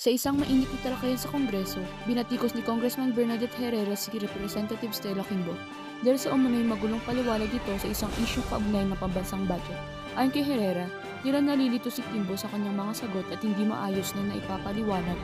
Sa isang mainit na talakayan sa Kongreso, binatikos ni Congressman Bernadette Herrera si Representative Stella Kimbo dahil sa umano'y magulong paliwanag ito sa isang issue kaugnay ng pambansang budget. Ayon kay Herrera, tila nalilito si Kimbo sa kanyang mga sagot at hindi maayos na naipapaliwanag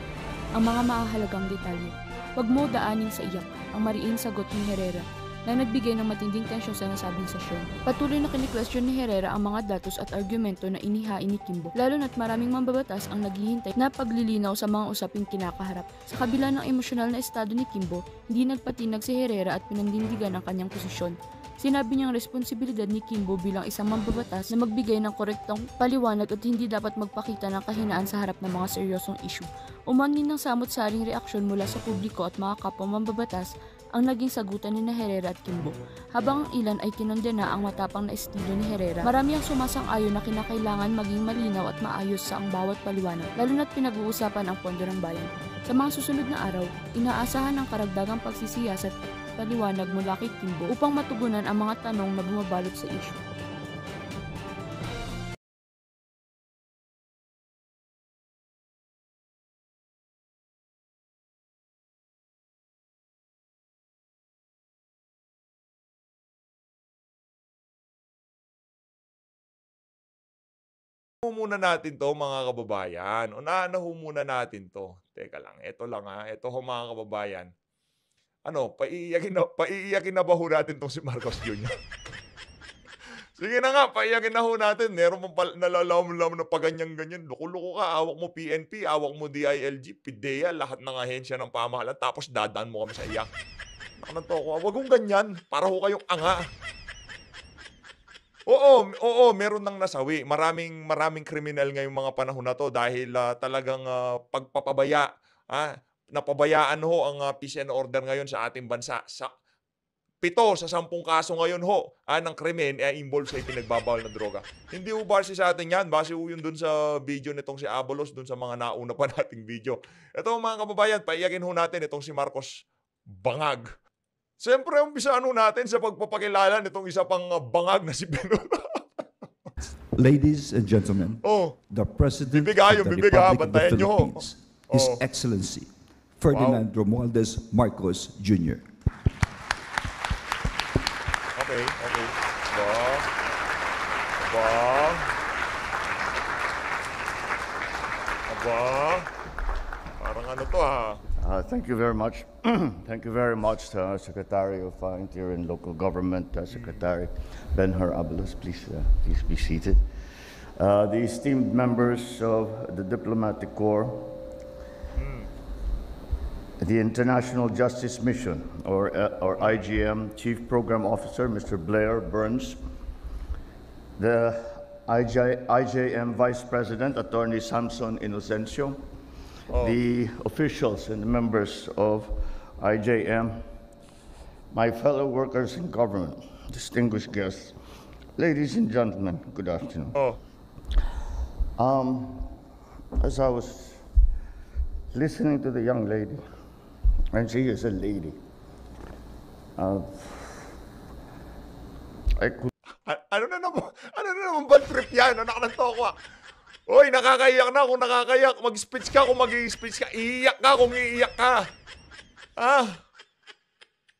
ang mga mahahalagang detalye. Huwag mo daanin sa iyak, ang mariin sagot ni Herrera na nagbigay ng matinding tensyon sa nasabing sesyon. Patuloy na kini-question ni Herrera ang mga datos at argumento na inihain ni Kimbo, lalo na't maraming mambabatas ang naghihintay na paglilinaw sa mga usaping kinakaharap. Sa kabila ng emosyonal na estado ni Kimbo, hindi nagpatinag si Herrera at pinandindigan ang kanyang posisyon. Sinabi niyang responsibilidad ni Kimbo bilang isang mambabatas na magbigay ng korektong paliwanag at hindi dapat magpakita ng kahinaan sa harap ng mga seryosong issue. Umanin ng samot-saring reaksyon mula sa publiko at mga kapwa mambabatas ang naging sagutan ni Herrera at Kimbo. Habang ang ilan ay kinondena ang matapang na estilo ni Herrera, marami ang sumasang-ayon na kinakailangan maging malinaw at maayos sa ang bawat paliwanag, lalo na't pinag-uusapan ang pondo ng bayan. Sa mga susunod na araw, inaasahan ang karagdagang pagsisiyasat at paliwanag mula kay Kimbo upang matugunan ang mga tanong na bumabalot sa issue. Ho muna natin to mga kababayan. Unahan na ho muna natin to. Teka lang, ito lang ha. Ito ho mga kababayan. Ano, paiiyakin na, paiiyakin na ba ho natin tong si Marcos Jr.? Sige na nga, paiyakin na ho natin. Meron mo pal- nalalaman na paganyan-ganyan. Loko-loko ka, awak mo PNP, awak mo DILG, PIDEA, lahat ng ahensya ng pamahalaan. Tapos dadan mo kami sa iyak. Nakanto ko, wag kong ganyan. Para ho kayong anga. Oo, oo, meron nang nasawi. Maraming maraming kriminal ngayong mga panahon na to dahil ah, talagang ah, pagpapabaya, ah, napabayaan ho ang ah, peace and order ngayon sa ating bansa. Sa pito sa sampung kaso ngayon ho ah, ng krimen ay involved sa ipinagbabawal na droga. Hindi ho base sa atin yan. Base ho yun dun sa video nitong si Abalos, dun sa mga nauna pa nating video. Ito mga kababayan, paiyakin ho natin itong si Marcos Bangag. Siyempre, umpisa ano natin sa pagpapakilala nitong isa pang ah, bangag na si Benot. Ladies and gentlemen, oh, the President Bibig ah, of the bibig ah, Republic of the bantayan nyo. Philippines, His Oh. Excellency Ferdinand Romualdez Marcos Jr. okay, okay. Ba? Ba? Aba? Parang ano to ha? Uh, Thank you very much. Thank you very much, uh, Secretary of uh, Interior and Local Government, uh, Secretary Ben-Hur Abelos. Please, uh, please be seated. Uh, The esteemed members of the Diplomatic Corps, the International Justice Mission, or or IGM Chief Program Officer, Mr. Blair Burns, the IJ, IJM Vice President, Attorney Samson Inocencio, the officials and the members of IJM, my fellow workers in government, distinguished guests, ladies and gentlemen, good afternoon. Oh, Um, as I was listening to the young lady, and she is a lady, uh, I could a- ano na naman, ano na naman bad trip yan? Ng tokwa. Uy, nakakaiyak na. Kung nakakaiyak, mag-speech ka. Kung mag-speech ka, iiyak ka kung iiyak ka. Ah.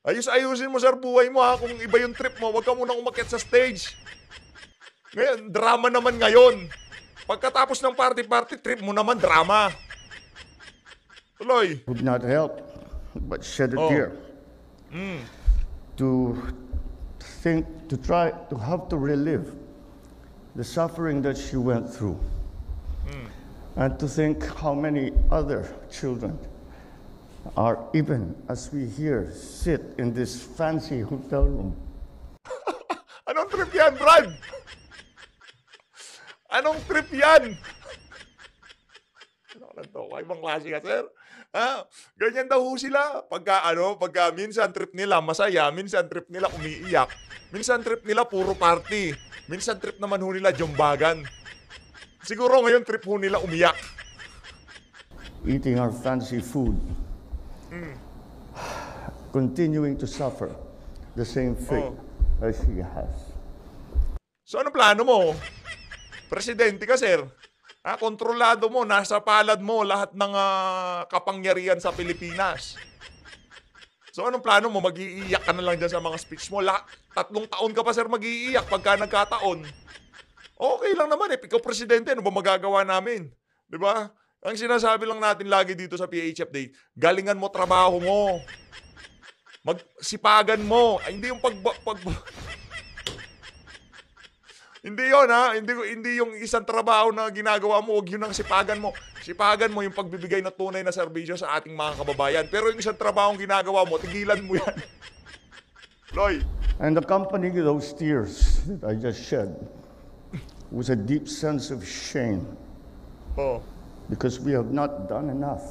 Ayos-ayusin mo, sir, buhay mo, ha? Kung iba yung trip mo, wag ka munang umakyat sa stage. Ngayon, drama naman ngayon. Pagkatapos ng party-party, trip mo naman, drama. Tuloy. could not help but shed a Oh. tear to think, to try, to have to relive the suffering that she went through, and to think how many other children are even as we here sit in this fancy hotel room. Anong trip yan, Brad? Anong trip yan? Ano lang to? Ibang klase ka, sir. Ha? Ganyan daw sila. Pagka ano, pagka minsan trip nila masaya, minsan trip nila umiiyak, minsan trip nila puro party, minsan trip naman ho nila jombagan. Siguro ngayon trip ho nila umiyak. eating our fancy food, continuing to suffer the same fate as she has. So ano plano mo? Presidente ka, sir. Ha, kontrolado mo, nasa palad mo lahat ng ah, kapangyarihan sa Pilipinas. So anong plano mo? Mag-iiyak ka na lang dyan sa mga speech mo. La- tatlong taon ka pa sir mag-iiyak pagka nagkataon. Okay lang naman eh. Ikaw presidente, ano ba magagawa namin? Di ba? Ang sinasabi lang natin lagi dito sa PH Update, galingan mo trabaho mo. Magsipagan mo. Ay, hindi yung pag... pag hindi yon ha. Hindi, hindi yung isang trabaho na ginagawa mo, huwag yun ang sipagan mo. Sipagan mo yung pagbibigay na tunay na serbisyo sa ating mga kababayan. Pero yung isang trabaho ginagawa mo, tigilan mo yan. Loy, And accompanying those tears that I just shed was a deep sense of shame oh. because we have not done enough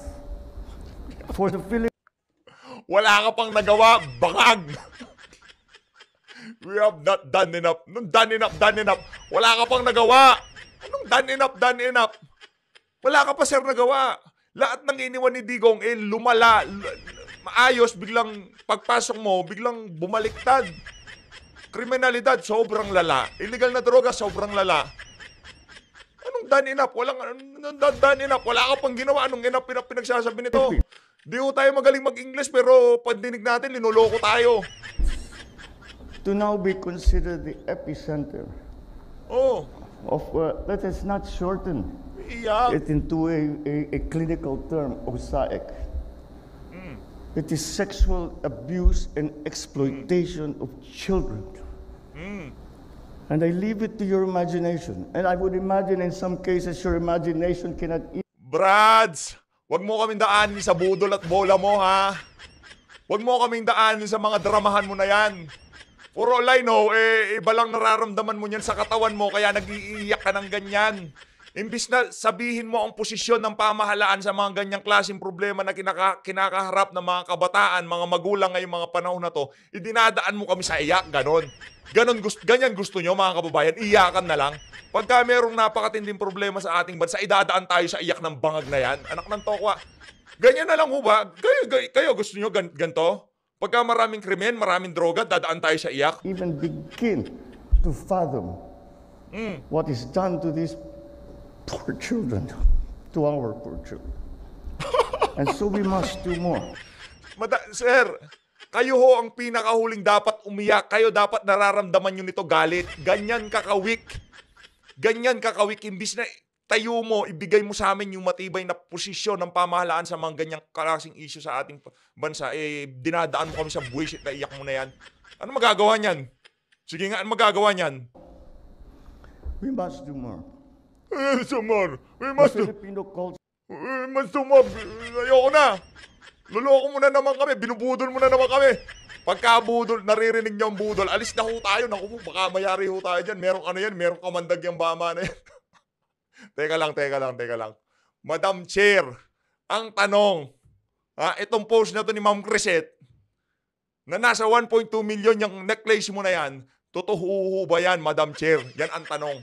for the Philippines. wala ka pang nagawa, bangag. We have not done enough. Nung done enough, done enough. Wala ka pang nagawa. Anong done enough, done enough? Wala ka pa, sir, nagawa. Lahat ng iniwan ni Digong, eh, lumala. Maayos, biglang pagpasok mo, biglang bumaliktad. Kriminalidad, sobrang lala. Illegal na droga, sobrang lala. Anong done enough? Walang anong done, enough. Wala ka pang ginawa. Anong enough pinag pinagsasabi nito? Di ko tayo magaling mag-English pero pandinig natin, linuloko tayo. to now be considered the epicenter Oh, of, uh, let us not shorten iyak. it into a, a, a clinical term, OSAIC. It is sexual abuse and exploitation of children. And I leave it to your imagination. And I would imagine in some cases your imagination cannot e- Brads, wag mo kaming daanin sa budol at bola mo, ha? Wag mo kaming daanin sa mga dramahan mo na yan. For all I know, eh, iba lang nararamdaman mo niyan sa katawan mo, kaya nag-iiyak ka ng ganyan. Imbis na sabihin mo ang posisyon ng pamahalaan sa mga ganyang klaseng problema na kinaka, kinakaharap ng mga kabataan, mga magulang ngayong mga panahon na to, idinadaan mo kami sa iyak, ganon. Ganon, gusto, ganyan gusto nyo mga kababayan, iyakan na lang. Pagka merong napakatinding problema sa ating bansa, idadaan tayo sa iyak ng bangag na yan. Anak ng tokwa. Ganyan na lang ho ba? Kayo, kayo, kayo gusto nyo gan, ganito? Pagka maraming krimen, maraming droga, dadaan tayo sa iyak? even begin to fathom what is done to these poor children, to our poor children. and so we must do more. Mada- sir, kayo ho ang pinakahuling dapat umiyak. Kayo dapat nararamdaman nyo nito galit. Ganyan kakawik. Ganyan kakawik. Imbis na tayo mo, ibigay mo sa amin yung matibay na posisyon ng pamahalaan sa mga ganyang klaseng issue sa ating bansa. Eh, dinadaan mo kami sa buwisit na iyak mo na yan. Ano magagawa niyan? Sige nga, ano magagawa niyan? We must do more. Eh, sumar. Eh, The mas, Filipino culture eh, mas sumab. Ayoko na. Luloko mo na naman kami. Binubudol mo na naman kami. Pagka budol, naririnig niyo ang budol, alis na ho tayo. Naku po, baka mayari ho tayo dyan. Merong ano yan, merong kamandag yung bama na yan. teka lang, teka lang, teka lang. Madam Chair, ang tanong, ha, itong post na to ni Ma'am Crisette, na nasa 1.2 million yung necklace mo na yan, totoo ba yan, Madam Chair? Yan ang tanong.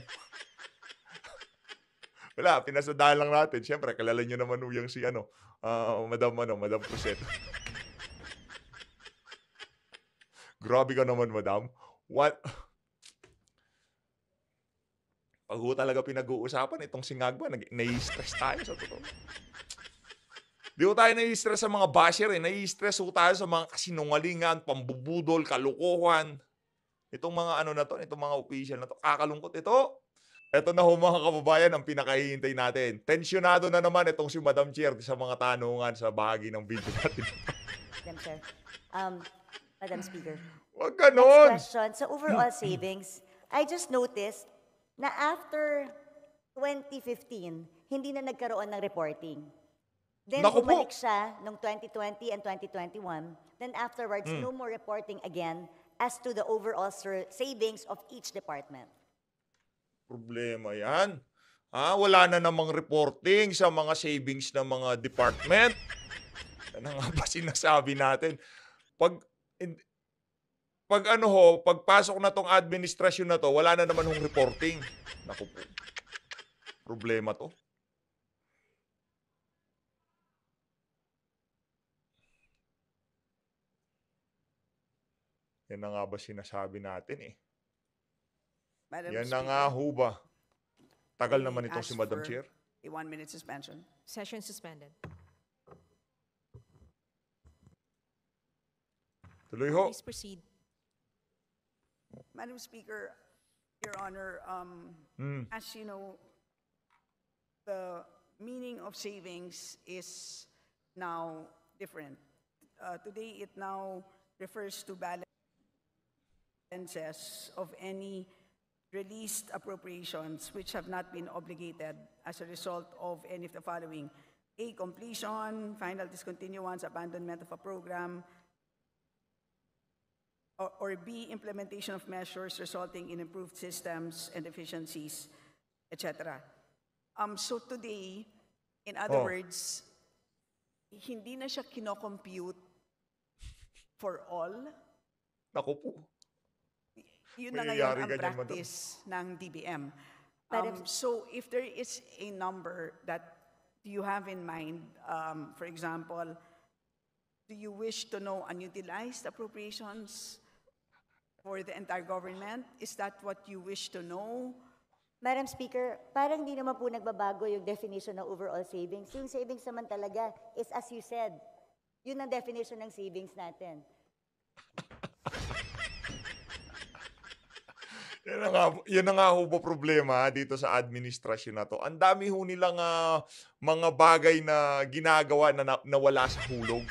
Wala, pinasadahan lang natin. Siyempre, kilala nyo naman yung si ano, ah, Madam, ano, Madam Crisette. Grabe ka naman, Madam. What? Pag ho talaga pinag-uusapan, itong singagba, nai-stress tayo sa totoo. Di ho tayo nai-stress sa mga basher eh. Nai-stress ho tayo sa mga kasinungalingan, pambubudol, kalukuhan. Itong mga ano na to, itong mga official na to, kakalungkot ito. Ito na ho mga kababayan ang pinakahihintay natin. Tensyonado na naman itong si Madam Chair sa mga tanungan sa bahagi ng video natin. Madam Chair. Um, Madam Speaker. Huwag Next ganon! question. Sa overall savings, I just noticed na after 2015, hindi na nagkaroon ng reporting. Then Naku po. bumalik siya noong 2020 and 2021. Then afterwards, Hmm. no more reporting again as to the overall savings of each department. Problema yan. Ha, wala na namang reporting sa mga savings ng mga department. Ano nga ba sinasabi natin? Pag, in- pag ano ho, pagpasok na tong administrasyon na to, wala na naman hong reporting. Naku po. Problema to. Yan na nga ba sinasabi natin eh. Madam Yan na Speaker, nga ho ba? Tagal naman itong si ask Madam for- Chair. A one-minute suspension. Session suspended. Tuloy ho. Please proceed. Madam Speaker, Your Honor, um, as you know, the meaning of savings is now different. Uh, Today, it now refers to balances of any released appropriations which have not been obligated as a result of any of the following: A, completion, final discontinuance, abandonment of a program, or, or B, implementation of measures resulting in improved systems and efficiencies, etc. Um, so today, in other Oh. words, hindi na siya kinocompute for all. Naku po. Yun na ngayon ang practice ng DBM. Um, so if there is a number that you have in mind, um, for example, do you wish to know unutilized appropriations for the entire government? Is that what you wish to know? Madam Speaker, parang di naman po nagbabago yung definition ng overall savings. Yung savings naman talaga is as you said, yun ang definition ng savings natin. Yan na nga, yun na nga ho po problema dito sa administrasyon na to. Ang dami ho nilang ah, mga bagay na ginagawa na, na nawala sa hulog.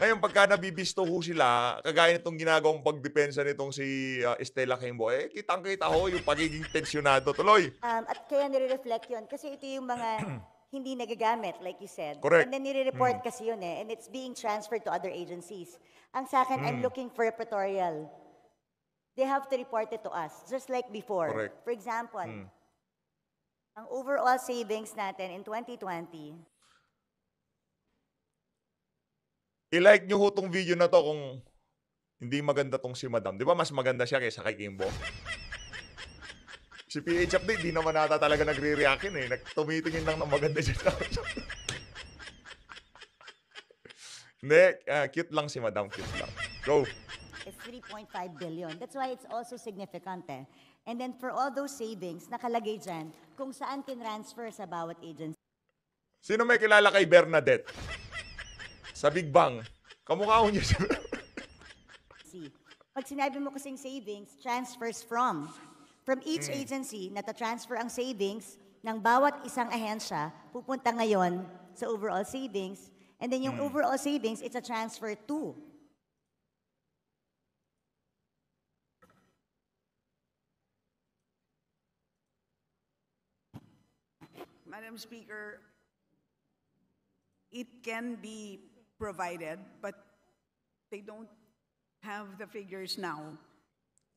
Ngayon, pagka nabibisto ho sila, kagaya nitong ginagawang pagdepensa nitong si ah, Estela Kimbo, eh, kitang-kita ho yung pagiging tensyonado tuloy. Um, at kaya nire-reflect yun kasi ito yung mga hindi nagagamit, like you said. Correct. And then nire-report kasi yun eh, and it's being transferred to other agencies. Ang sa akin, I'm looking for a pretorial. They have to report it to us, just like before. Correct. For example, ang overall savings natin in 2020, I-like nyo ho tong video na to kung hindi maganda tong si Madam. Di ba mas maganda siya kaysa kay Kimbo? Si PH Update, di naman nata talaga nagre-react yun eh. Tumitingin lang ng maganda siya. Hindi, ah, cute lang si Madam, cute lang. Go. Is 3.5 billion. That's why it's also significant eh. And then for all those savings, nakalagay dyan kung saan tinransfer sa bawat agency. Sino may kilala kay Bernadette? Sa Big Bang. Kamukha ko niya si Pag sinabi mo kasing savings, transfers from. From each agency, nata-transfer ang savings ng bawat isang ahensya, pupunta ngayon sa overall savings. And then yung overall savings, it's a transfer to. Madam Speaker, it can be provided, but they don't have the figures now.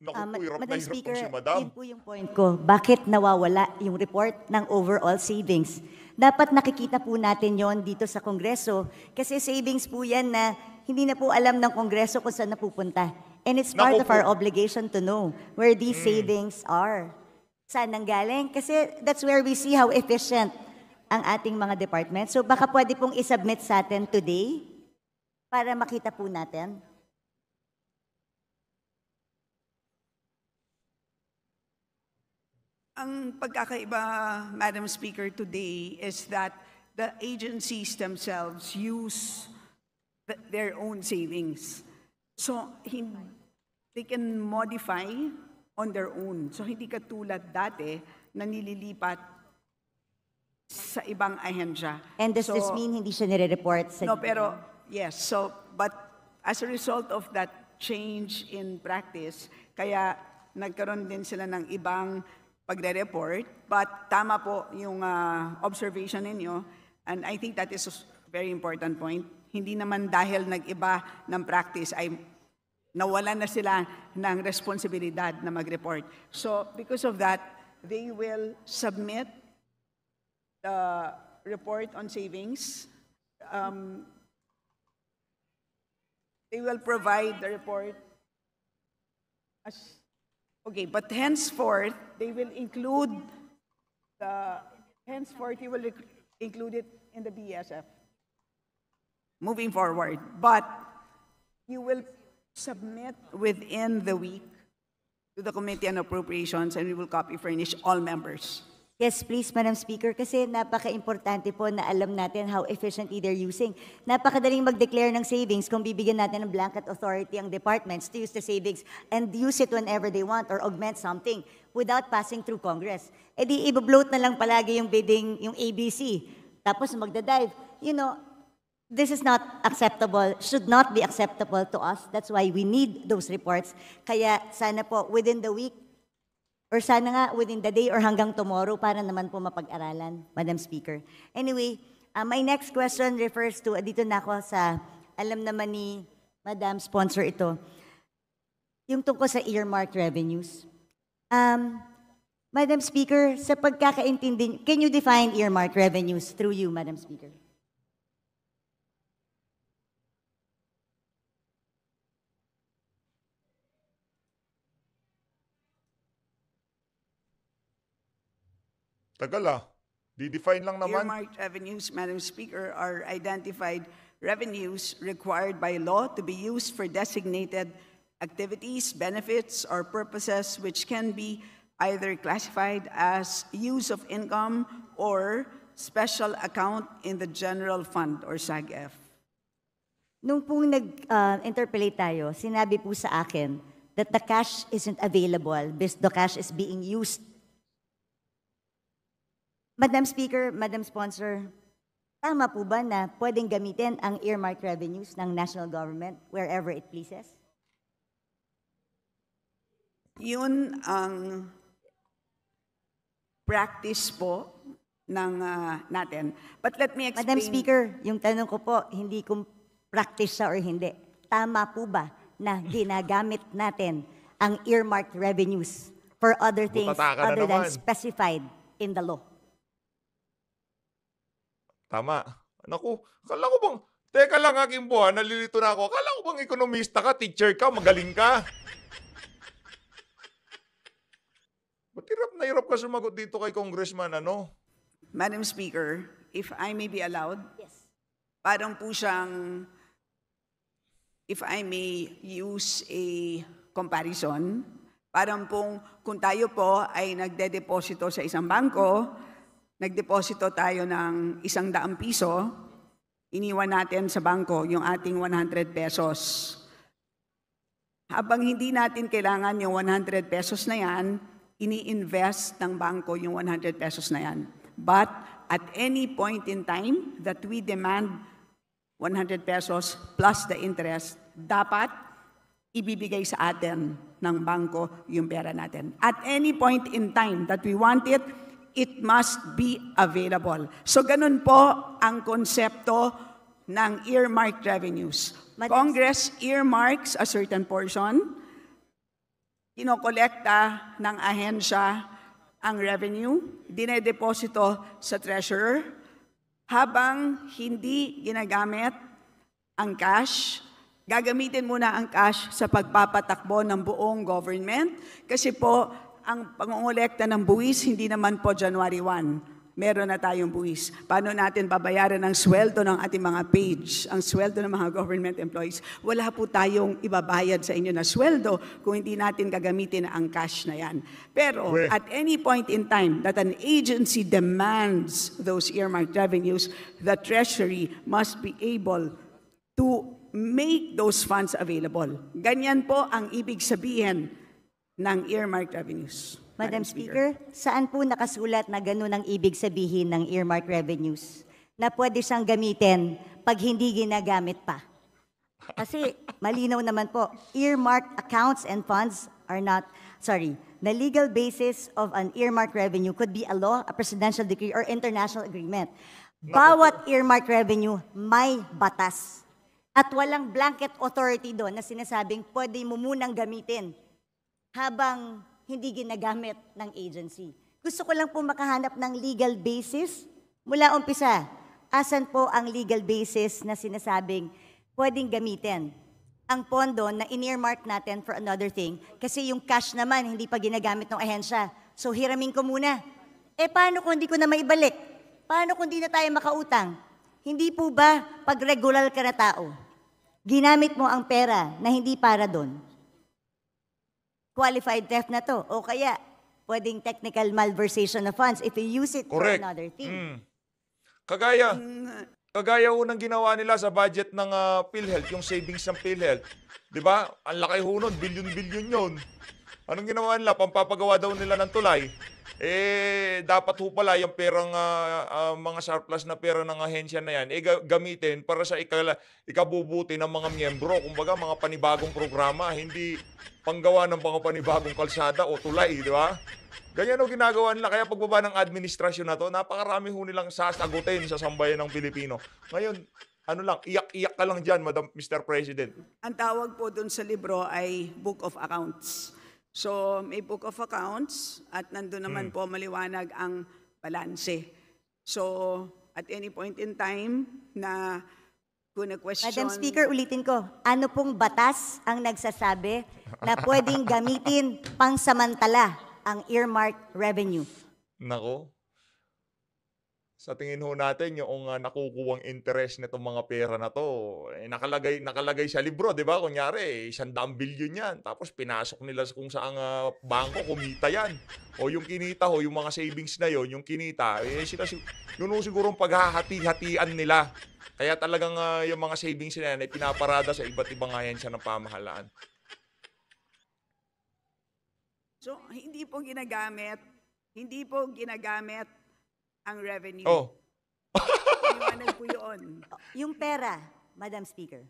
Naku Ah, po, Ma- hirap na Madam hirap Speaker, si Madam. yun po yung point ko. Bakit nawawala yung report ng overall savings? Dapat nakikita po natin yon dito sa Kongreso kasi savings po yan na hindi na po alam ng Kongreso kung saan napupunta. And it's part Naku of our po. obligation to know where these Mm. savings are. Saan nanggaling? Kasi that's where we see how efficient ang ating mga departments. So baka pwede pong isubmit sa atin today para makita po natin. Ang pagkakaiba, Madam Speaker, today is that the agencies themselves use th- their own savings. So, they can modify on their own. So, hindi katulad dati na nililipat sa ibang ahensya. And does this So, mean hindi siya nire-report sa No, pero, yes, so, but as a result of that change in practice, kaya nagkaroon din sila ng ibang pagre-report, but tama po yung ah, observation ninyo, and I think that is a very important point. Hindi naman dahil nag-iba ng practice ay nawalan na sila ng responsibilidad na mag-report. So, because of that, they will submit the report on savings. Um, they will provide the report as, okay, but henceforth, they will include the, henceforth, you will include it in the BSF. Moving forward, but you will submit within the week to the Committee on Appropriations, and we will copy furnish all members. Yes, please, Madam Speaker, kasi napaka-importante po na alam natin how efficiently they're using. Napakadaling mag-declare ng savings kung bibigyan natin ng blanket authority ang departments to use the savings and use it whenever they want or augment something without passing through Congress. E di, i-bloat na lang palagi yung bidding, yung ABC. Tapos magda-dive. You know, this is not acceptable, should not be acceptable to us. That's why we need those reports. Kaya sana po, within the week, Or sana nga within the day or hanggang tomorrow para naman po mapag-aralan, Madam Speaker. Anyway, uh, my next question refers to, uh, dito na ako sa, alam naman ni Madam Sponsor ito, yung tungkol sa earmark revenues. Um, Madam Speaker, sa pagkakaintindi, can you define earmark revenues through you, Madam Speaker? Tagal ah. Di-define lang naman. Earmarked revenues, Madam Speaker, are identified revenues required by law to be used for designated activities, benefits, or purposes which can be either classified as use of income or special account in the general fund or SAGF. Nung pong nag-interpolate tayo, sinabi po sa akin that the cash isn't available because the cash is being used. Madam Speaker, Madam Sponsor, tama po ba na pwedeng gamitin ang earmark revenues ng national government wherever it pleases? Yun ang practice po ng ah, natin. But let me explain. Madam Speaker, yung tanong ko po, hindi kung practice siya or hindi. Tama po ba na ginagamit natin ang earmarked revenues for other things other than specified in the law? Tama. Naku, kala ko bang, teka lang aking buwan, nalilito na ako. Kala ko bang ekonomista ka, teacher ka, magaling ka? Ba't hirap na hirap ka sumagot dito kay congressman, ano? Madam Speaker, if I may be allowed, Yes. parang po siyang, if I may use a comparison, parang pong kung tayo po ay nagde-deposito sa isang bangko, nagdeposito tayo ng isang daang piso, iniwan natin sa bangko yung ating 100 pesos. Habang hindi natin kailangan yung 100 pesos na yan, ini-invest ng bangko yung 100 pesos na yan. But at any point in time that we demand 100 pesos plus the interest, dapat ibibigay sa atin ng bangko yung pera natin. At any point in time that we want it, it must be available. So ganun po ang konsepto ng earmarked revenues. Madam- Congress earmarks a certain portion, kinokolekta ng ahensya ang revenue, dinedeposito sa treasurer, habang hindi ginagamit ang cash, gagamitin muna ang cash sa pagpapatakbo ng buong government kasi po ang pangongolekta ng buwis hindi naman po January 1. Meron na tayong buwis. Paano natin babayaran ang sweldo ng ating mga page, ang sweldo ng mga government employees? Wala po tayong ibabayad sa inyo na sweldo kung hindi natin gagamitin ang cash na yan. Pero We- at any point in time that an agency demands those earmarked revenues, the Treasury must be able to make those funds available. Ganyan po ang ibig sabihin ng earmarked revenues. Madam Speaker, saan po nakasulat na ganun ang ibig sabihin ng earmark revenues? Na pwede siyang gamitin pag hindi ginagamit pa. Kasi malinaw naman po, earmarked accounts and funds are not, sorry, the legal basis of an earmark revenue could be a law, a presidential decree, or international agreement. Bawat earmark revenue may batas. At walang blanket authority doon na sinasabing pwede mo munang gamitin habang hindi ginagamit ng agency. Gusto ko lang po makahanap ng legal basis mula umpisa. Asan po ang legal basis na sinasabing pwedeng gamitin ang pondo na in-earmark natin for another thing kasi yung cash naman hindi pa ginagamit ng ahensya. So hiramin ko muna. Eh paano kung hindi ko na maibalik? Paano kung hindi na tayo makautang? Hindi po ba pag regular ka na tao, ginamit mo ang pera na hindi para doon? Qualified theft na to. O kaya, pwedeng technical malversation of funds if you use it Correct. for another thing. Mm. Kagaya, kagaya ho ng ginawa nila sa budget ng ah, PhilHealth, yung savings ng PhilHealth. 'Di ba? Ang laki ho nun, bilyon-bilyon 'yon. Anong ginawa nila? Pampapagawa daw nila ng tulay. Eh, dapat ho pala yung perang ah, ah, mga surplus na pera ng ahensya na yan, eh, ga- gamitin para sa ikala, ikabubuti ng mga miyembro. Kumbaga, mga panibagong programa, hindi panggawa ng mga panibagong kalsada o tulay, di ba? Ganyan ho ginagawa nila. Kaya pagbaba ng administrasyon na to, napakarami ho nilang sasagutin sa sambayan ng Pilipino. Ngayon, ano lang, iyak-iyak ka lang dyan, Madam Mr. President. Ang tawag po dun sa libro ay Book of Accounts. So, may Book of Accounts at nandun naman po maliwanag ang balanse. So, at any point in time na kung na-question... Madam Speaker, ulitin ko, ano pong batas ang nagsasabi na pwedeng gamitin pangsamantala ang earmark revenue? Nako. Sa tingin ho natin, yung uh, nakukuwang interest nitong mga pera na to, eh, nakalagay, nakalagay sa libro, di ba? Kunyari, eh, isang daang bilyon yan. Tapos pinasok nila kung saang ah, bangko, kumita yan. O yung kinita ho, yung mga savings na yon yung kinita, eh, sila, si- yun ho siguro paghahati-hatian nila. Kaya talagang ah, yung mga savings na yan ay pinaparada sa iba't ibang ahensya ng pamahalaan. So, hindi po ginagamit, hindi po ginagamit ang revenue. Oh, Maliwanag po yun. Yung pera, Madam Speaker.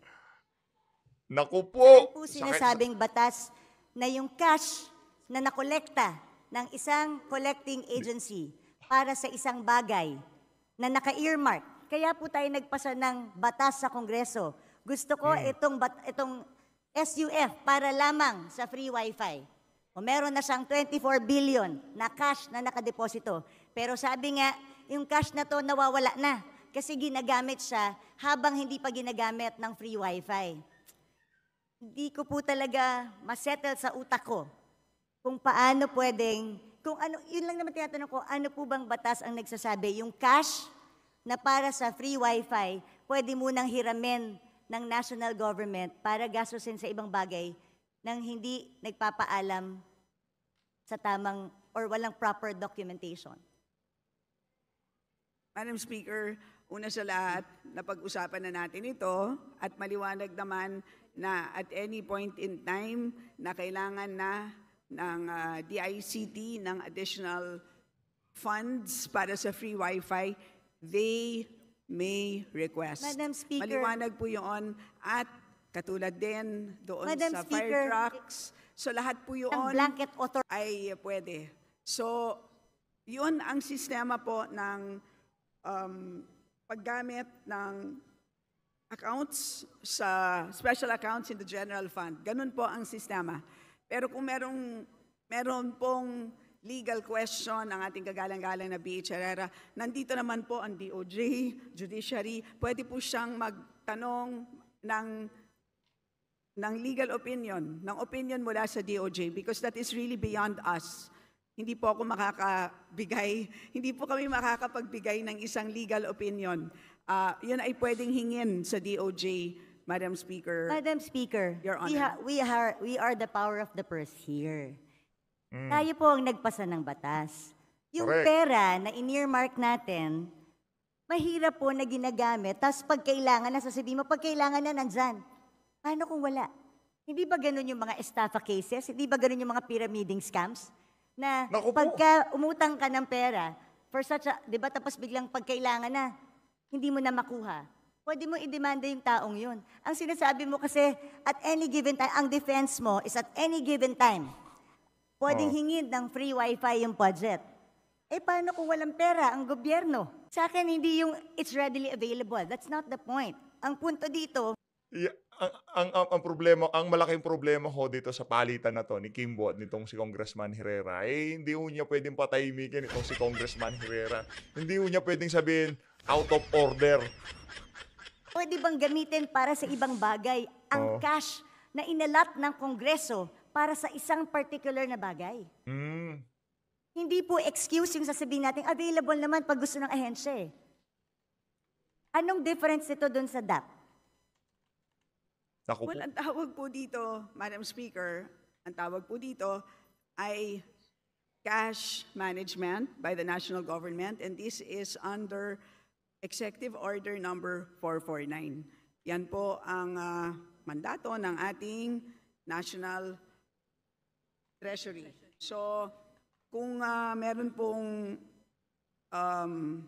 naku Ano po! po Sakit- sinasabing batas na yung cash na nakolekta ng isang collecting agency para sa isang bagay na naka-earmark. Kaya po tayo nagpasa ng batas sa Kongreso. Gusto ko itong, bat- itong SUF para lamang sa free wifi. O meron na siyang 24 billion na cash na nakadeposito. Pero sabi nga, yung cash na to nawawala na kasi ginagamit siya habang hindi pa ginagamit ng free wifi hindi ko po talaga masettle sa utak ko kung paano pwedeng, kung ano, yun lang naman tinatanong ko, ano po bang batas ang nagsasabi? Yung cash na para sa free wifi, pwede munang hiramin ng national government para gastusin sa ibang bagay nang hindi nagpapaalam sa tamang or walang proper documentation. Madam Speaker, una sa lahat, napag-usapan na natin ito at maliwanag naman na at any point in time na kailangan na ng ah, DICT ng additional funds para sa free wifi, they may request. Madam Speaker. Maliwanag po yun at katulad din doon Madam sa Speaker. fire trucks. So lahat po yun blanket ay pwede. So, yun ang sistema po ng um, paggamit ng accounts sa special accounts in the general fund. Ganun po ang sistema. Pero kung merong, meron pong legal question ang ating kagalang-galang na BH Herrera, nandito naman po ang DOJ, judiciary, pwede po siyang magtanong ng ng legal opinion, ng opinion mula sa DOJ because that is really beyond us. Hindi po ako makakabigay, hindi po kami makakapagbigay ng isang legal opinion. Ah, yun ay pwedeng hingin sa DOJ, Madam Speaker. Madam Speaker, Your we, Honor. ha- we, are, we are the power of the purse here. Tayo po ang nagpasa ng batas. Yung Correct. pera na in-earmark natin, mahirap po na ginagamit, tapos pag kailangan na, sasabihin mo, pag kailangan na, nandyan. Paano kung wala? Hindi ba ganun yung mga estafa cases? Hindi ba ganun yung mga pyramiding scams? Na Naku po. pagka umutang ka ng pera, for such a, di ba, tapos biglang pag kailangan na, hindi mo na makuha. Pwede mo i-demanda yung taong yun. Ang sinasabi mo kasi, at any given time, ang defense mo is at any given time, pwedeng Oh. hingin ng free wifi yung budget. Eh, paano kung walang pera ang gobyerno? Sa akin, hindi yung it's readily available. That's not the point. Ang punto dito, Yeah, ang, ang, ang, ang problema, ang malaking problema ho dito sa palitan na to ni Kimbo at nitong si Congressman Herrera, eh hindi ho niya pwedeng patahimikin itong si Congressman Herrera. Hindi ho niya pwedeng sabihin out of order. pwede bang gamitin para sa ibang bagay ang Oh. cash na inalat ng Kongreso para sa isang particular na bagay? Hmm. Hindi po excuse yung sasabihin natin, available naman pag gusto ng ahensya eh. Anong difference nito dun sa DAP? Naku po. Well, ang tawag po dito, Madam Speaker, ang tawag po dito ay cash management by the national government, and this is under Executive Order Number 449. Yan po ang ah, mandato ng ating National Treasury. So, kung ah, meron pong um,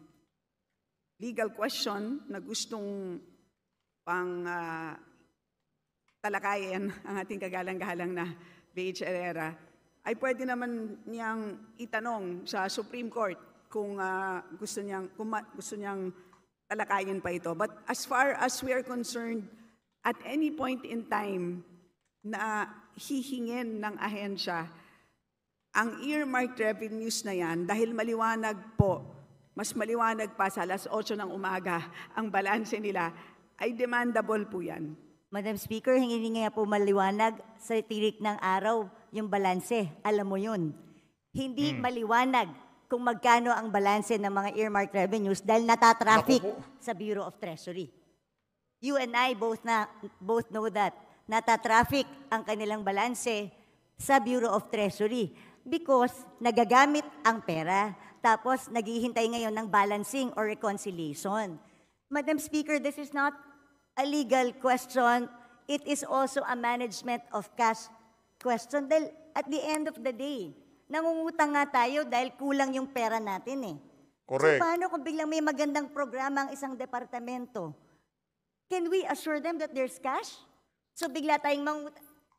legal question na gustong pang ah, talakayin ang ating kagalang-galang na B.H. Herrera, ay pwede naman niyang itanong sa Supreme Court kung ah, gusto niyang kung gusto niyang talakayin pa ito. But as far as we are concerned, at any point in time na hihingin ng ahensya ang earmarked revenues na yan, dahil maliwanag po, mas maliwanag pa sa alas 8 ng umaga, ang balanse nila, ay demandable po yan. Madam Speaker, hingi nga po maliwanag sa tirik ng araw yung balanse. Alam mo yun. Hindi maliwanag kung magkano ang balanse ng mga earmarked revenues dahil natatraffic sa Bureau of Treasury. You and I both na both know that natatraffic ang kanilang balanse sa Bureau of Treasury because nagagamit ang pera tapos naghihintay ngayon ng balancing or reconciliation. Madam Speaker, this is not a legal question. It is also a management of cash question. Dahil at the end of the day, nangungutang nga tayo dahil kulang yung pera natin eh. Correct. So paano kung biglang may magandang programa ang isang departamento? Can we assure them that there's cash? So bigla tayong mang,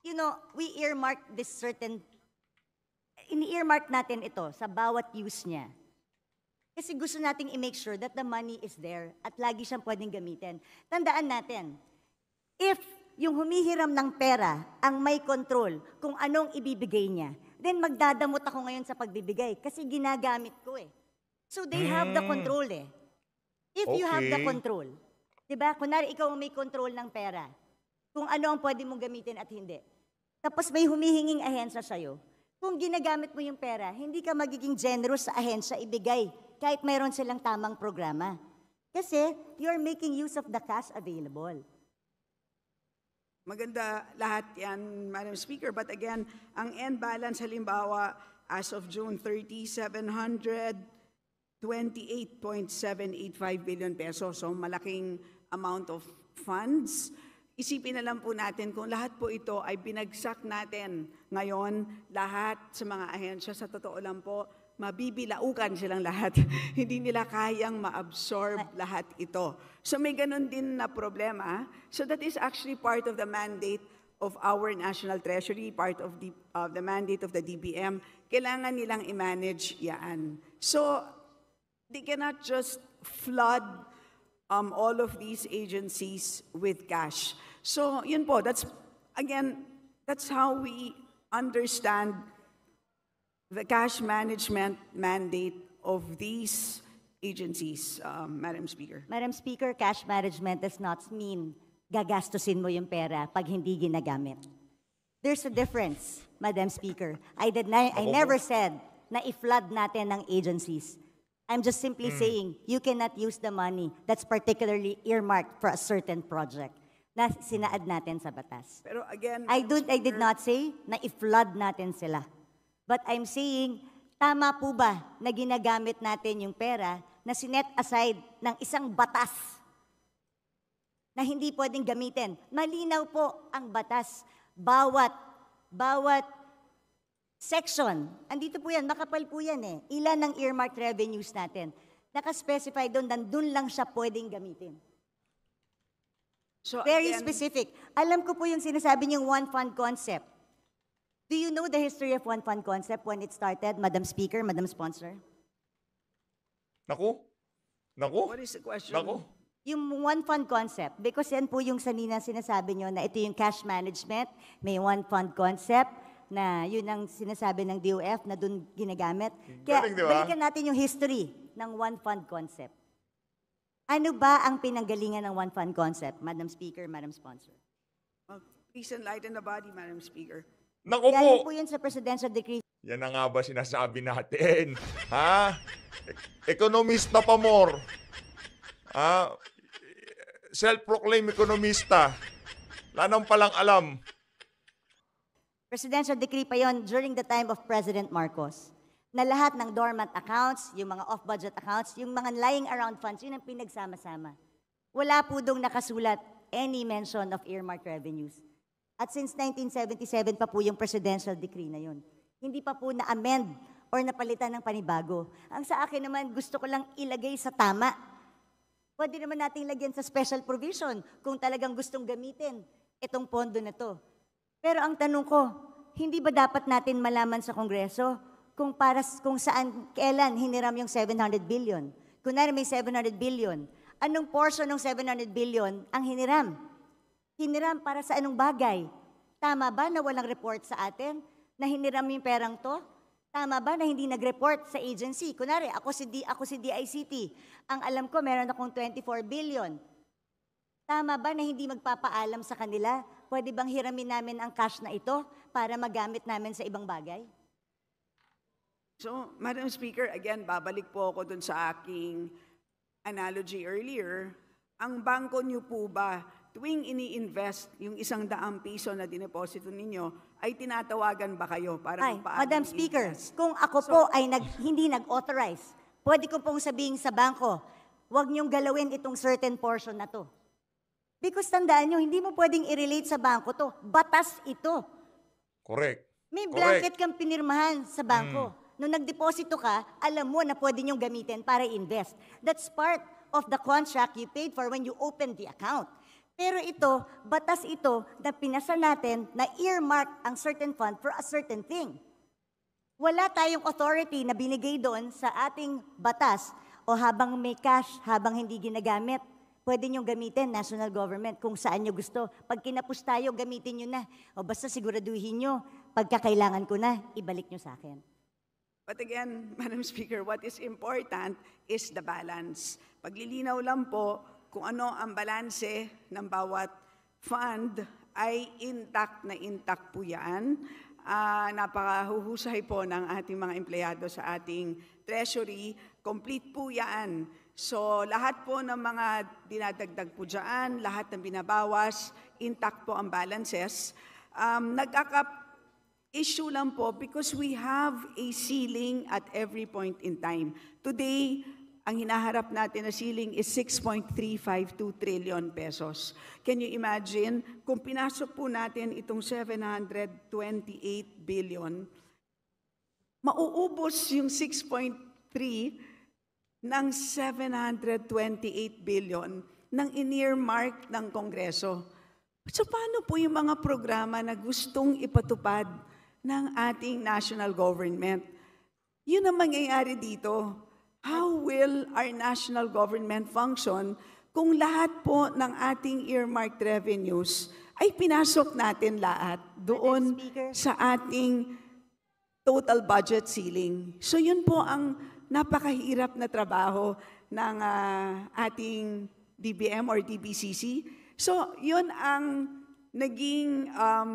you know, we earmark this certain, ini-earmark natin ito sa bawat use niya. Kasi gusto nating i-make sure that the money is there at lagi siyang pwedeng gamitin. Tandaan natin, if yung humihiram ng pera ang may control kung anong ibibigay niya, then magdadamot ako ngayon sa pagbibigay kasi ginagamit ko eh. So they have the Mm. control eh. If you have the Okay. control, di ba? Kunwari ikaw ang may control ng pera, kung ano ang pwede mong gamitin at hindi. Tapos may humihinging ahensya sa'yo. Kung ginagamit mo yung pera, hindi ka magiging generous sa ahensya ibigay kahit mayroon silang tamang programa. Kasi you're making use of the cash available. Maganda lahat yan, Madam Speaker. But again, ang end balance halimbawa as of June 30, 728.785 billion pesos. So malaking amount of funds. Isipin na lang po natin kung lahat po ito ay binagsak natin ngayon, lahat sa mga ahensya, sa totoo lang po, mabibilaukan silang lahat. Hindi nila kayang ma-absorb lahat ito. So may ganun din na problema. So that is actually part of the mandate of our National Treasury, part of the, of the mandate of the DBM. Kailangan nilang i-manage yan. So they cannot just flood um, all of these agencies with cash. So, yun po, that's, again, that's how we understand the cash management mandate of these agencies, um, Madam Speaker. Madam Speaker, cash management does not mean gagastusin mo yung pera pag hindi ginagamit. There's a difference, Madam Speaker. I did not, I never said na i-flood natin ng agencies. I'm just simply saying you cannot use the money that's particularly earmarked for a certain project na sinaad natin sa batas. Pero again, I, don't, I did not say na i-flood natin sila. But I'm saying, tama po ba na ginagamit natin yung pera na sinet aside ng isang batas na hindi pwedeng gamitin? Malinaw po ang batas. Bawat, bawat section, andito po yan, makapal po yan eh. Ilan ang earmarked revenues natin? Nakaspecify doon, nandun lang siya pwedeng gamitin. so Very again, specific. Alam ko po yung sinasabi niyong one fund concept. Do you know the history of one fund concept when it started, Madam Speaker, Madam Sponsor? Naku? Naku? What is the question? Naku? Yung one fund concept, because yan po yung sanina sinasabi niyo na ito yung cash management, may one fund concept, na yun ang sinasabi ng DOF na doon ginagamit. Kaya Galing, balikan natin yung history ng one fund concept. Ano ba ang pinanggalingan ng one fund concept, Madam Speaker, Madam Sponsor? Uh, Please enlighten the body, Madam Speaker. Naku po! Galing po yun sa Presidential Decree Yan na nga ba sinasabi natin? ha? E- Ekonomista pa more. Ha? Self-proclaimed ekonomista. Lanang palang alam. Presidential decree pa yon during the time of President Marcos. na lahat ng dormant accounts, yung mga off-budget accounts, yung mga lying around funds, yun ang pinagsama-sama. Wala po dong nakasulat any mention of earmark revenues. At since 1977 pa po yung presidential decree na yun. Hindi pa po na-amend or napalitan ng panibago. Ang sa akin naman, gusto ko lang ilagay sa tama. Pwede naman nating lagyan sa special provision kung talagang gustong gamitin itong pondo na to. Pero ang tanong ko, hindi ba dapat natin malaman sa Kongreso kung para kung saan kailan hiniram yung 700 billion? Kunwari may 700 billion, anong portion ng 700 billion ang hiniram? Hiniram para sa anong bagay? Tama ba na walang report sa atin na hiniram yung perang to? Tama ba na hindi nag-report sa agency? Kunwari, ako si, D, ako si DICT. Ang alam ko, meron akong 24 billion. Tama ba na hindi magpapaalam sa kanila? Pwede bang hiramin namin ang cash na ito para magamit namin sa ibang bagay? So, Madam Speaker, again, babalik po ako dun sa aking analogy earlier. Ang bangko niyo po ba, tuwing ini-invest yung isang daang piso na dineposito ninyo, ay tinatawagan ba kayo para Ay, magpaalam Madam ng Speaker, interest? kung ako po ay nag, hindi nag-authorize, pwede ko pong sabihin sa bangko, huwag niyong galawin itong certain portion na to. Because tandaan niyo, hindi mo pwedeng i-relate sa bangko to. Batas ito. Correct. May Correct. blanket kang pinirmahan sa bangko. Nung nagdeposito ka, alam mo na pwede niyong gamitin para invest. That's part of the contract you paid for when you opened the account. Pero ito, batas ito na pinasa natin na earmark ang certain fund for a certain thing. Wala tayong authority na binigay doon sa ating batas o habang may cash, habang hindi ginagamit, pwede niyong gamitin, national government, kung saan niyo gusto. Pag kinapos tayo, gamitin niyo na. O basta siguraduhin niyo, pagkakailangan ko na, ibalik niyo sa akin. But again, Madam Speaker, what is important is the balance. Paglilinaw lang po kung ano ang balanse ng bawat fund ay intact na intact po yan. Ah, napakahuhusay po ng ating mga empleyado sa ating treasury. Complete po yan. So lahat po ng mga dinadagdag po dyan, lahat ng binabawas, intact po ang balances. Um, nagkaka issue lang po because we have a ceiling at every point in time. Today, ang hinaharap natin na ceiling is 6.352 trillion pesos. Can you imagine kung pinasok po natin itong 728 billion, mauubos yung 6.3 ng 728 billion ng in-earmark ng Kongreso. So paano po yung mga programa na gustong ipatupad ng ating national government? Yun ang mangyayari dito. How will our national government function kung lahat po ng ating earmarked revenues ay pinasok natin lahat doon sa ating total budget ceiling. So yun po ang napakahirap na trabaho ng ah, ating DBM or DBCC. So yun ang naging, um,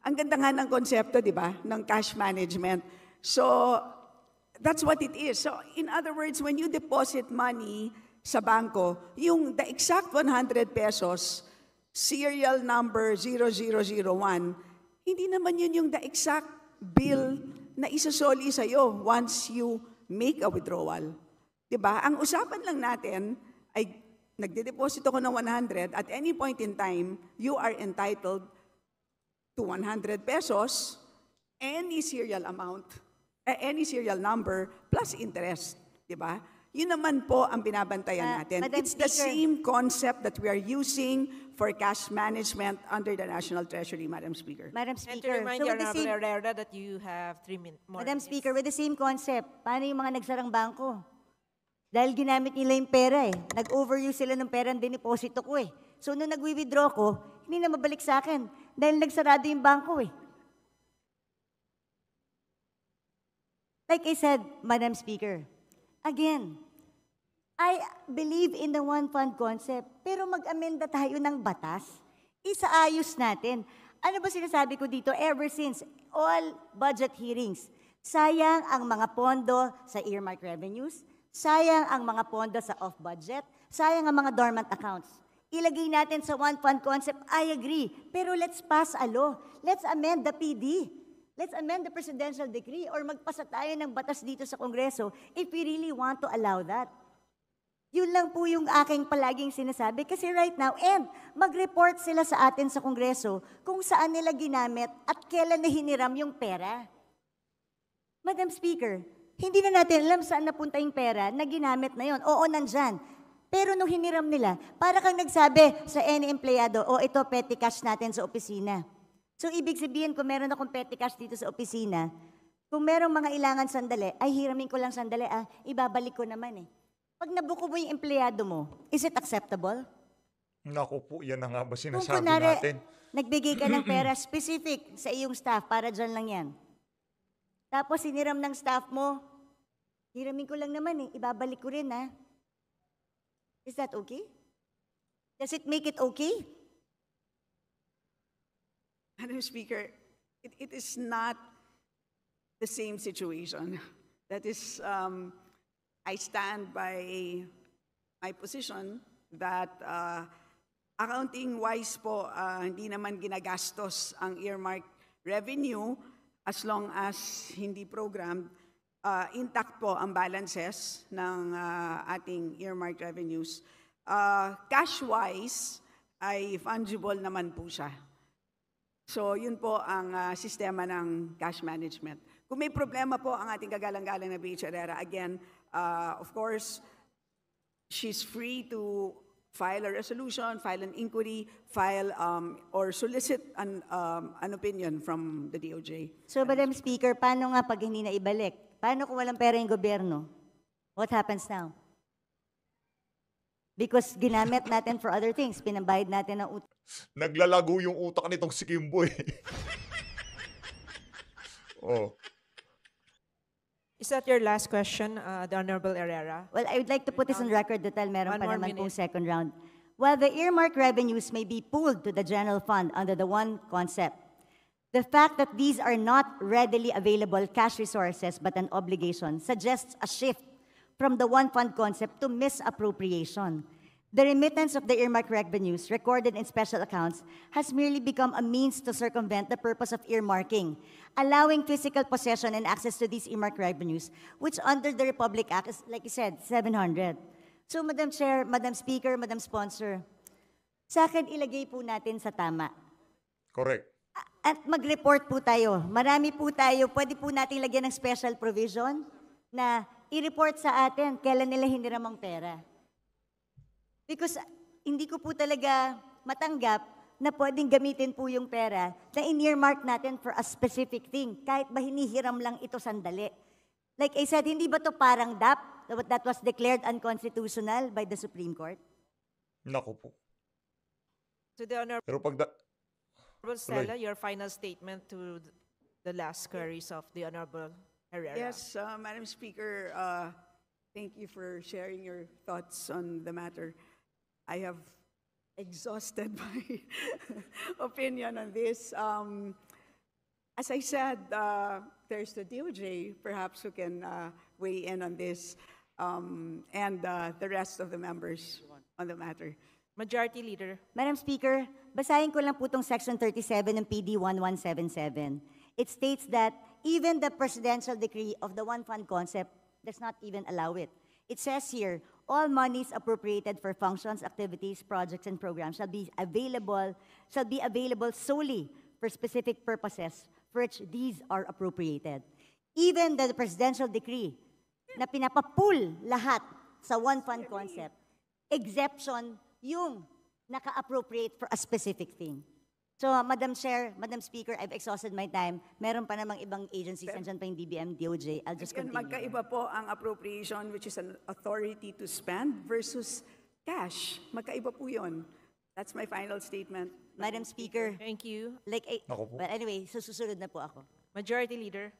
ang ganda nga ng konsepto, di ba, ng cash management. So that's what it is. So in other words, when you deposit money sa bangko, yung the exact 100 pesos, serial number 0001, hindi naman yun yung the exact bill na isasoli sa'yo once you make a withdrawal. ba? Ang usapan lang natin ay nagde-deposit ako ng 100, at any point in time, you are entitled to 100 pesos, any serial amount, any serial number, plus interest. 'Di ba? Yun naman po ang binabantayan natin. Madam It's the Speaker. same concept that we are using for cash management under the National Treasury, Madam Speaker. Madam And to Speaker, remind so you, with the same, Honorable Herrera, that you have three min- more Madam minutes. Speaker, with the same concept, paano yung mga nagsarang bangko? Dahil ginamit nila yung pera eh. Nag-overuse sila ng pera ng diniposito ko eh. So nung nag-withdraw ko, hindi na mabalik sa akin. Dahil nagsarado yung bangko eh. Like I said, Madam Speaker, again, I believe in the one fund concept, pero mag-amenda tayo ng batas. Isaayos natin. Ano ba sinasabi ko dito? Ever since all budget hearings, sayang ang mga pondo sa earmark revenues, sayang ang mga pondo sa off-budget, sayang ang mga dormant accounts. Ilagay natin sa one fund concept, I agree. Pero let's pass a law. Let's amend the PD. Let's amend the presidential decree or magpasa tayo ng batas dito sa Kongreso if we really want to allow that. Yun lang po yung aking palaging sinasabi kasi right now, and mag-report sila sa atin sa Kongreso kung saan nila ginamit at kailan na hiniram yung pera. Madam Speaker, hindi na natin alam saan napunta yung pera na ginamit na yon. Oo, nandyan. Pero nung hiniram nila, para kang nagsabi sa any empleyado, o ito petty cash natin sa opisina. So ibig sabihin, kung meron akong petty cash dito sa opisina, kung merong mga ilangan sandali, ay hiramin ko lang sandali, ah, ibabalik ko naman eh. Pag nabuko mo yung empleyado mo, is it acceptable? Naku po, yan na nga ba Kung sinasabi kunwari, natin? nagbigay ka ng pera specific sa iyong staff, para dyan lang yan. Tapos siniram ng staff mo, hiramin ko lang naman eh, ibabalik ko rin ha. Is that okay? Does it make it okay? Madam Speaker, it, it is not the same situation. That is, um, I stand by my position that uh, accounting-wise po, uh, hindi naman ginagastos ang earmark revenue as long as hindi programmed. Uh, intact po ang balances ng uh, ating earmark revenues. Uh, cash-wise, ay fungible naman po siya. So, yun po ang ah, sistema ng cash management. Kung may problema po ang ating kagalang-galang na BH Herrera, again, ah, of course, she's free to file a resolution, file an inquiry, file um, or solicit an, um, an opinion from the DOJ. So, Madam Speaker, paano nga pag hindi na ibalik? Paano kung walang pera yung gobyerno? What happens now? Because ginamit natin for other things, pinambayad natin ng utang. Naglalago yung utak nitong si Kimbo eh. oh. Is that your last question, uh, the Honorable Herrera? Well, I would like to put this on record dahil meron One pa more naman pong minute. second round. While the earmark revenues may be pooled to the general fund under the one concept, the fact that these are not readily available cash resources but an obligation suggests a shift from the one fund concept to misappropriation. The remittance of the earmark revenues recorded in special accounts has merely become a means to circumvent the purpose of earmarking, allowing physical possession and access to these earmark revenues, which under the Republic Act is, like you said, 700. So, Madam Chair, Madam Speaker, Madam Sponsor, sa akin ilagay po natin sa tama. Correct. At mag-report po tayo. Marami po tayo. Pwede po natin lagyan ng special provision na i-report sa atin kailan nila hiniram ang pera. Because hindi ko po talaga matanggap na pwedeng gamitin po yung pera na in-earmark natin for a specific thing, kahit ba hinihiram lang ito sandali. Like I said, hindi ba to parang DAP that was declared unconstitutional by the Supreme Court? Naku po. To the Honorable Pero pag da- Stella, your final statement to th- the last queries of the Honorable Herrera. Yes, uh, Madam Speaker, uh, thank you for sharing your thoughts on the matter. I have exhausted my opinion on this. Um, as I said, uh, there's the DOJ, perhaps, who can uh, weigh in on this, um, and uh, the rest of the members on the matter. Majority Leader. Madam Speaker, basahin ko lang po itong Section 37 ng PD 1177. It states that even the presidential decree of the one fund concept does not even allow it. It says here, all monies appropriated for functions, activities, projects, and programs shall be available, shall be available solely for specific purposes for which these are appropriated. Even the presidential decree na pinapapool lahat sa one fund concept, exemption yung naka-appropriate for a specific thing. So, Madam Chair, Madam Speaker, I've exhausted my time. Meron pa namang ibang agencies, nandiyan pa yung DBM, DOJ. I'll just Again, continue. magkaiba po ang appropriation, which is an authority to spend, versus cash. Magkaiba po yun. That's my final statement. Madam Speaker, Thank you. like, I, Naku po. but anyway, so susunod na po ako. Majority Leader.